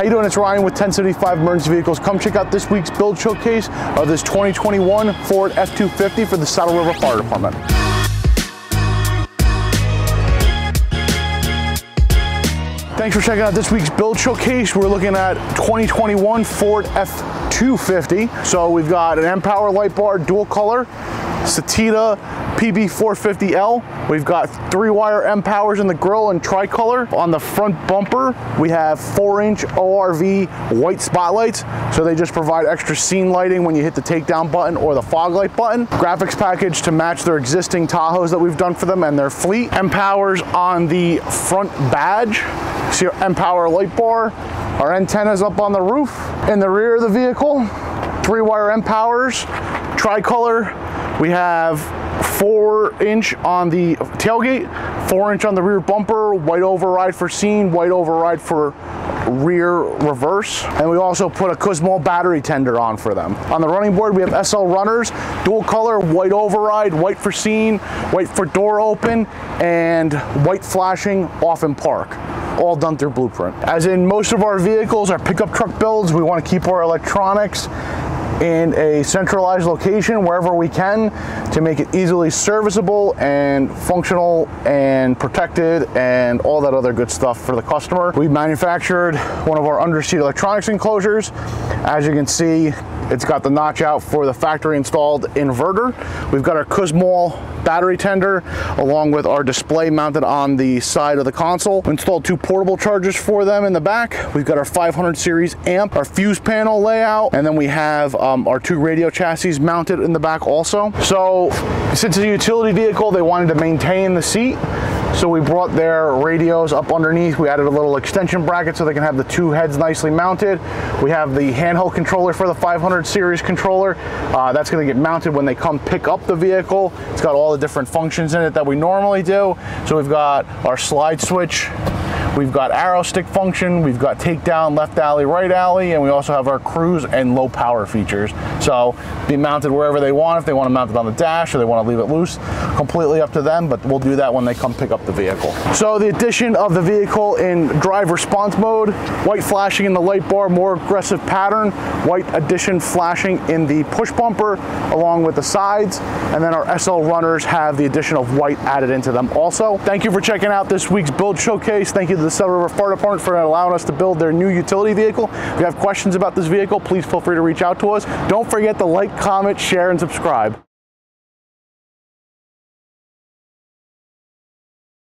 How you doing? It's Ryan with 1075 Emergency Vehicles. Come check out this week's build showcase of this 2021 Ford F-250 for the Saddle River Fire Department. Thanks for checking out this week's build showcase. We're looking at 2021 Ford F-250. So we've got an M-Power light bar, dual color, Satita PB450L. We've got three wire M powers in the grille and tricolor. On the front bumper, we have four inch ORV white spotlights. So they just provide extra scene lighting when you hit the takedown button or the fog light button. Graphics package to match their existing Tahoes that we've done for them and their fleet. M powers on the front badge. See our power light bar. Our antennas up on the roof. In the rear of the vehicle, three wire M powers, tricolor. We have four inch on the tailgate, four inch on the rear bumper, white override for scene, white override for rear reverse. And we also put a Kussmaul battery tender on for them. On the running board, we have SL runners, dual color, white override, white for scene, white for door open, and white flashing off in park all done through Blueprint. As in most of our vehicles, our pickup truck builds, we want to keep our electronics in a centralized location wherever we can to make it easily serviceable and functional and protected and all that other good stuff for the customer. We've manufactured one of our underseat electronics enclosures. As you can see, it's got the notch out for the factory installed inverter. We've got our Kussmaul battery tender along with our display mounted on the side of the console. We installed two portable chargers for them in the back. We've got our 500 series amp, our fuse panel layout, and then we have um, our two radio chassis mounted in the back also. So since it's a utility vehicle, they wanted to maintain the seat. So we brought their radios up underneath. We added a little extension bracket so they can have the two heads nicely mounted. We have the handheld controller for the 500 series controller. Uh, that's gonna get mounted when they come pick up the vehicle. It's got all the different functions in it that we normally do. So we've got our slide switch We've got arrow stick function, we've got takedown, left alley, right alley, and we also have our cruise and low power features. So be mounted wherever they want. If they want to mount it on the dash or they want to leave it loose, completely up to them, but we'll do that when they come pick up the vehicle. So the addition of the vehicle in drive response mode, white flashing in the light bar, more aggressive pattern, white addition flashing in the push bumper along with the sides, and then our SL runners have the addition of white added into them also. Thank you for checking out this week's build showcase. Thank you the Saddle River Fire Department for allowing us to build their new utility vehicle. If you have questions about this vehicle, please feel free to reach out to us. Don't forget to like, comment, share, and subscribe.